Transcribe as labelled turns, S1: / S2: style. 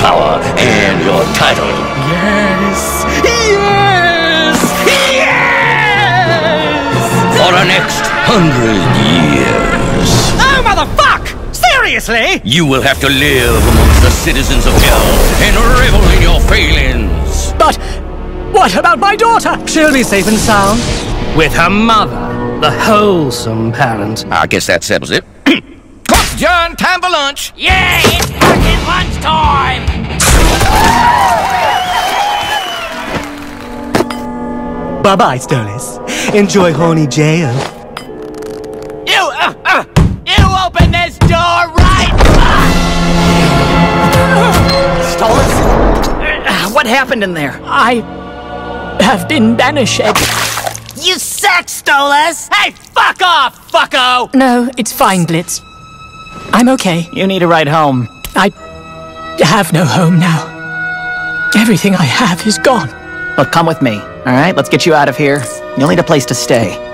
S1: status, your power, and your title.
S2: Yes! Yes! Yes!
S1: For the next hundred years,
S2: Oh, motherfuck! Seriously?
S1: you will have to live amongst the citizens of hell and revel in your failings.
S3: But what about my daughter? She'll be safe and sound. With her mother, the wholesome parent.
S1: I guess that settles it. Court adjourned, time for lunch.
S4: Yeah,
S3: Bye bye, Stolas. Enjoy horny jail.
S4: You, uh, uh, you open this door right
S2: Stolas? What happened in there?
S3: I have been banished.
S4: You suck, Stolas! Hey, fuck off, fucko!
S3: No, it's fine, Blitz. I'm okay.
S2: You need a ride home.
S3: I have no home now. Everything I have is gone.
S2: Look, come with me, alright? Let's get you out of here. You'll need a place to stay.